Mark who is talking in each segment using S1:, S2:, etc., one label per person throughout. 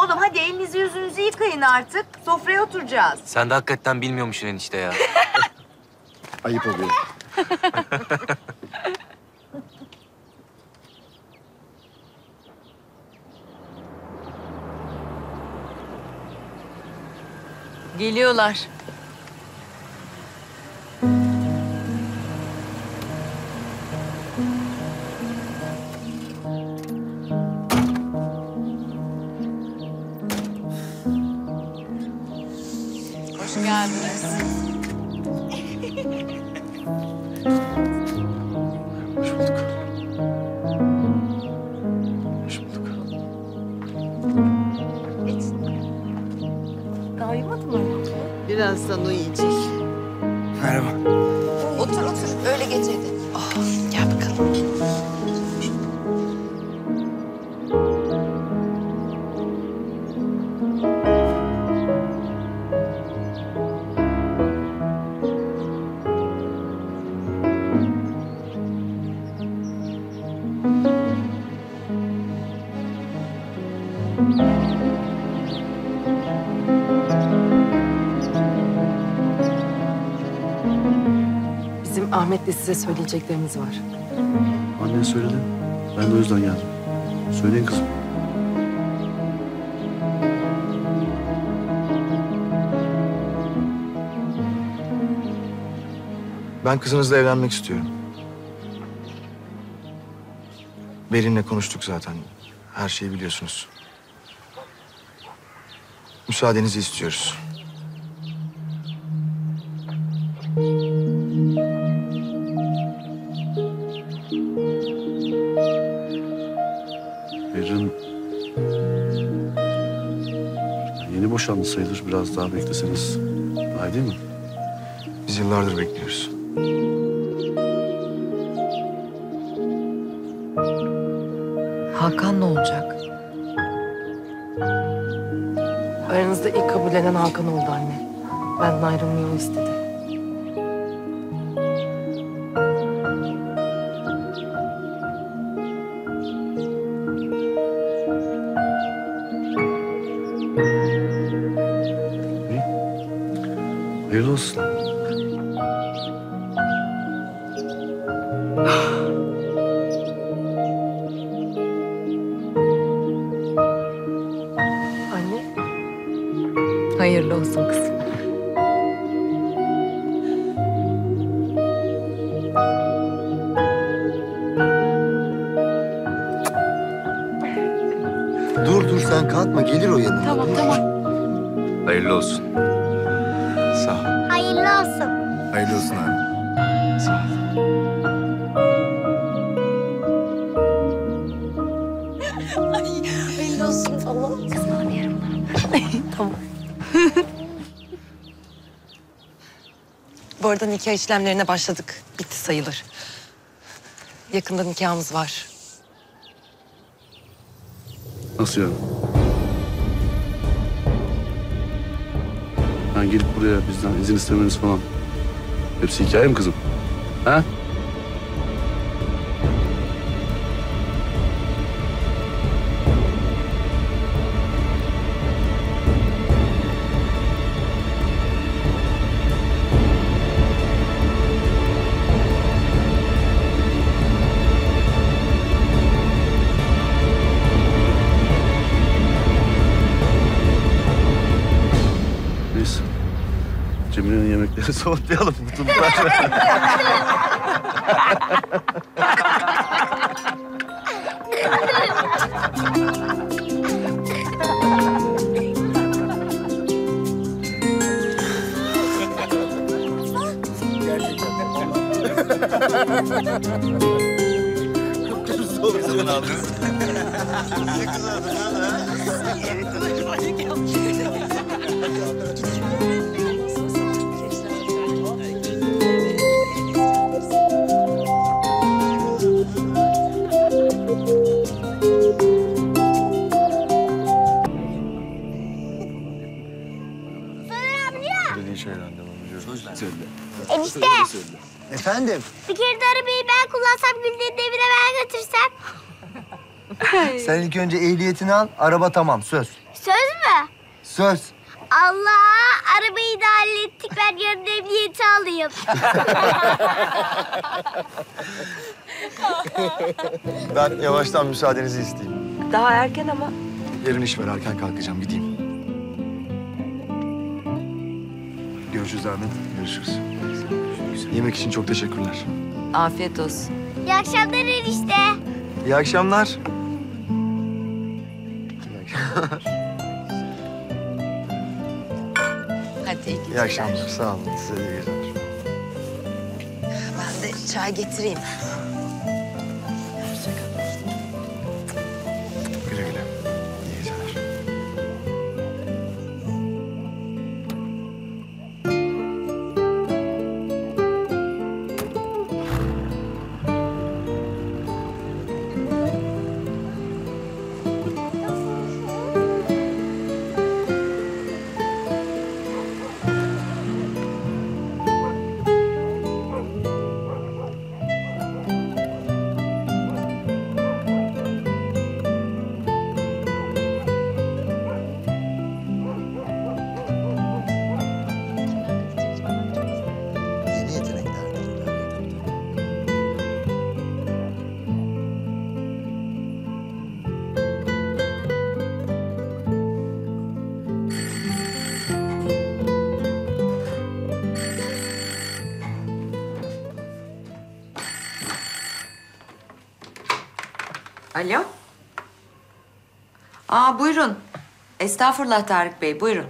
S1: Oğlum hadi elinizi yüzünüzü yıkayın artık. Sofraya oturacağız.
S2: Sen de hakikaten bilmiyormuşsun enişte ya.
S3: Ayıp oluyor.
S1: Geliyorlar.
S4: Birazdan uyuyacak.
S3: Merhaba.
S5: Ahmet'le size söyleyeceklerimiz var.
S3: Annen söyledi. Ben de o yüzden geldim. Söyleyin kızım.
S6: Ben kızınızla evlenmek istiyorum. Berin'le konuştuk zaten. Her şeyi biliyorsunuz. Müsaadenizi istiyoruz.
S3: Yeni boşandı sayılır. Biraz daha bekleseniz daha iyi değil mi?
S6: Biz yıllardır bekliyoruz.
S4: Hakan ne olacak?
S5: Aranızda ilk kabullenen Hakan oldu anne. Benden ayrılmayı o istedi. Anne,
S4: Hayırlı olsun kızım.
S7: Dur dur sen kalkma gelir o yanına.
S4: Tamam tamam.
S2: Hayırlı olsun.
S6: Sağ ol.
S8: Hayırlı olsun.
S6: Hayırlı olsun abi.
S2: Sağ ol.
S4: Tamam. Bu arada nikah işlemlerine başladık. Bitti sayılır. Yakında nikahımız var.
S3: Nasıl yani? Yani gelip buraya bizden izin istemeniz falan. Hepsi hikaye mi kızım? Ha? Cemile'nin yemekleri soğutmayalım. Mutlular.
S6: Dediğin
S7: sen ilk önce ehliyetini al araba tamam söz.
S8: Söz mü?
S7: Söz.
S8: Allah arabayı da hallettik. Ben yarın emniyete alayım.
S6: Ben yavaştan müsaadenizi isteyeyim.
S1: Daha erken ama.
S6: Yarın iş var erken kalkacağım gideyim. Görüşürüz Ahmet. Görüşürüz. Yemek için çok teşekkürler.
S1: Afiyet olsun.
S8: İyi akşamlar enişte.
S6: İyi akşamlar.
S4: Hadi iyi
S6: İyi akşamlar. Sağ olun. Size de iyi geceler.
S4: Ben de çay getireyim.
S1: Alo. Aa buyurun. Estağfurullah Tarık Bey buyurun.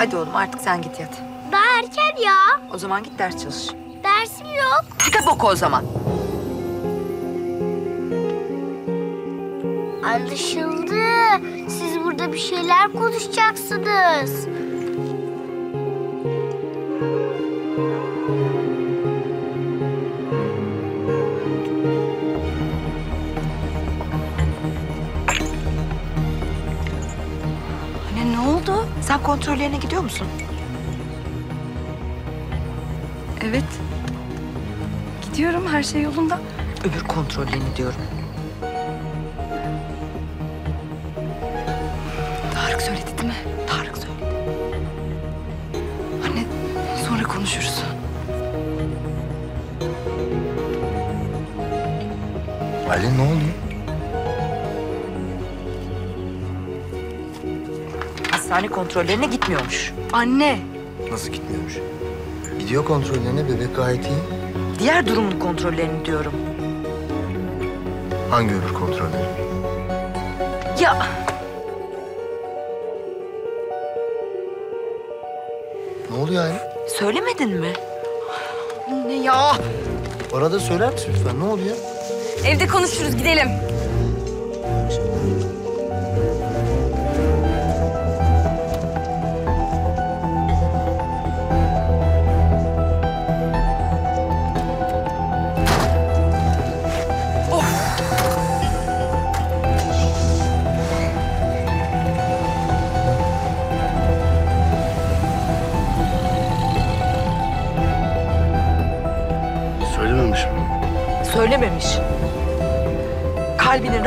S1: Hadi oğlum artık sen git yat.
S8: Daha erken ya.
S1: O zaman git ders çalış.
S8: Dersim yok.
S1: Kitap oku o zaman.
S8: Anlaşıldı. Siz burada bir şeyler konuşacaksınız.
S1: Sen kontrollerine gidiyor musun?
S5: Evet. Gidiyorum her şey yolunda.
S1: Öbür kontrollerini diyorum.
S5: Tarık söyledi değil mi?
S1: Tarık söyledi.
S5: Anne sonra konuşuruz.
S7: Aylin ne oldu?
S1: Hastane kontrollerine gitmiyormuş.
S5: Anne.
S7: Nasıl gitmiyormuş? Gidiyor kontrollerine bebek gayet iyi.
S1: Diğer durumun kontrollerini diyorum.
S7: Hangi öbür kontrolleri?
S1: Ya
S7: Ne oluyor Aylin?
S1: söylemedin mi?
S5: Anne ya.
S7: Arada söyler misin lütfen? Ne oluyor?
S5: Evde konuşuruz gidelim.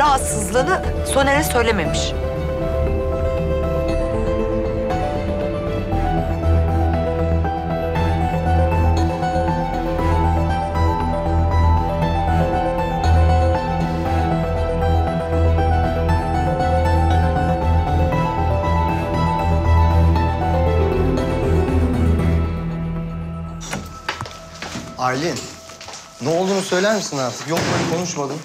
S1: Rahatsızlığını Soner'e söylememiş.
S7: Aylin, ne olduğunu söyler misin artık? Yok böyle konuşmadım.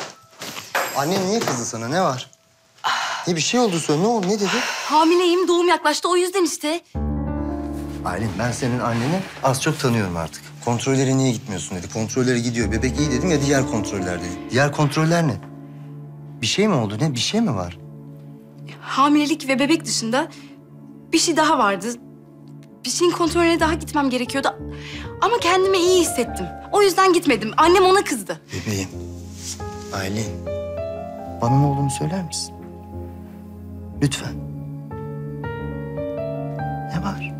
S7: Annen niye kızdı sana? Ne var? Ne bir şey oldu söyle. Ne oldu? Ne dedi?
S5: Hamileyim doğum yaklaştı o yüzden işte.
S7: Aylin ben senin anneni az çok tanıyorum artık. Kontrollere niye gitmiyorsun dedi. Kontrollere gidiyor. Bebek iyi dedim ya diğer kontroller dedi. Diğer kontroller ne? Bir şey mi oldu? Ne? Bir şey mi var?
S9: hamilelik ve bebek dışında bir şey daha vardı. Bir şeyin kontrolüne daha gitmem gerekiyordu. Ama kendimi iyi hissettim. O yüzden gitmedim. Annem ona kızdı.
S7: Bebeğim. Aylin. Bana ne olduğunu söyler misin? Lütfen. Ne var?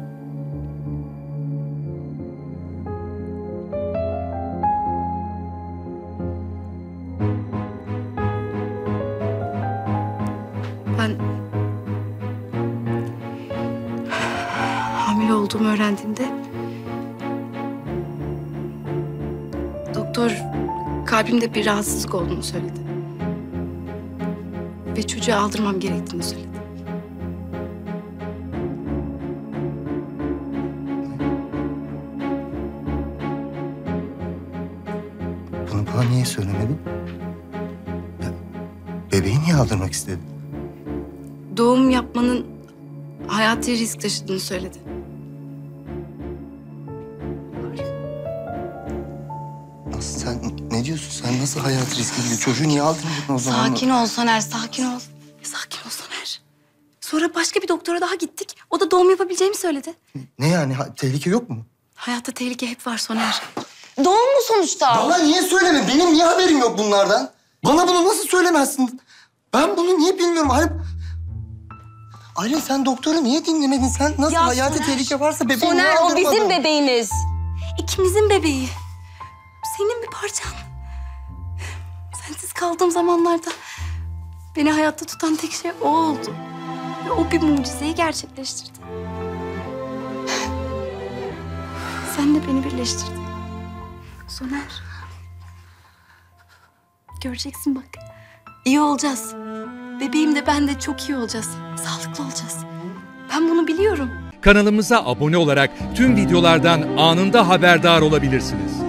S9: Ben hamile olduğumu öğrendiğimde doktor kalbimde bir rahatsızlık olduğunu söyledi. Ve çocuğu aldırmam gerektiğini söyledi.
S7: Bunu bana niye söylemedin? Ya, bebeği niye aldırmak istedin?
S9: Doğum yapmanın hayati risk taşıdığını söyledi.
S7: Nasıl hayat riski gibi çocuğu niye aldırmadın o zaman?
S9: Sakin ol Soner, sakin ol. Sakin ol Soner. Sonra başka bir doktora daha gittik. O da doğum yapabileceğimi söyledi.
S7: Ne yani? Ha- tehlike yok mu?
S9: Hayatta tehlike hep var Soner.
S4: Doğum mu sonuçta?
S7: Bana niye söyleme? Benim niye haberim yok bunlardan? Bana bunu nasıl söylemezsin? Ben bunu niye bilmiyorum? Hani... Aylin sen doktoru niye dinlemedin? Sen nasıl
S4: Ya
S7: hayati
S4: Soner,
S7: tehlike varsa bebeği niye
S4: Soner o bizim bebeğimiz.
S9: İkimizin bebeği. Senin bir parçan. Kaldığım zamanlarda beni hayatta tutan tek şey o oldu. Ve o bir mucizeyi gerçekleştirdi. Sen de beni birleştirdin. Soner. Göreceksin bak. İyi olacağız. Bebeğim de ben de çok iyi olacağız. Sağlıklı olacağız. Ben bunu biliyorum.
S10: Kanalımıza abone olarak tüm videolardan anında haberdar olabilirsiniz.